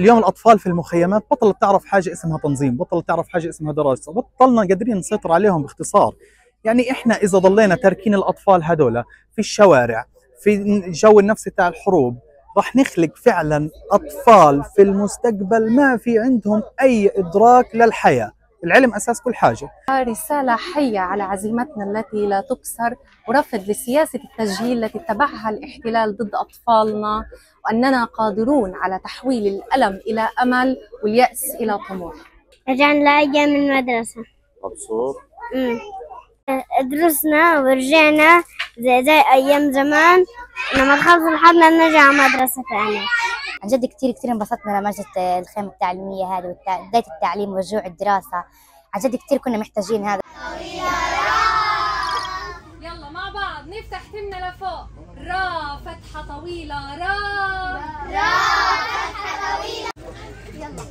اليوم الأطفال في المخيمات بطلت تعرف حاجة اسمها تنظيم بطلت تعرف حاجة اسمها دراسة بطلنا قادرين نسيطر عليهم باختصار. يعني إحنا إذا ضلينا تاركين الأطفال هذول في الشوارع في الجو النفسي تاع الحروب راح نخلق فعلا أطفال في المستقبل ما في عندهم أي إدراك للحياة. العلم أساس كل حاجة. رسالة حية على عزيمتنا التي لا تكسر ورفض لسياسة التجهيل التي اتبعها الاحتلال ضد أطفالنا وأننا قادرون على تحويل الألم إلى أمل واليأس إلى طموح. رجعنا لأيام المدرسة. مبسوط. درسنا ورجعنا زي, زي أيام زمان. لما نخلص الحضنة نرجع مدرسة ثانية عن جد كثير كثير انبسطنا لما جت الخيمة التعليمية هذه والتع- بداية التعليم ورجوع الدراسة. عن جد كثير كنا محتاجين هذا. يلا مع بعض نفتح تمنا لفوق. را فتحة طويلة را. را فتحة طويلة. يلا.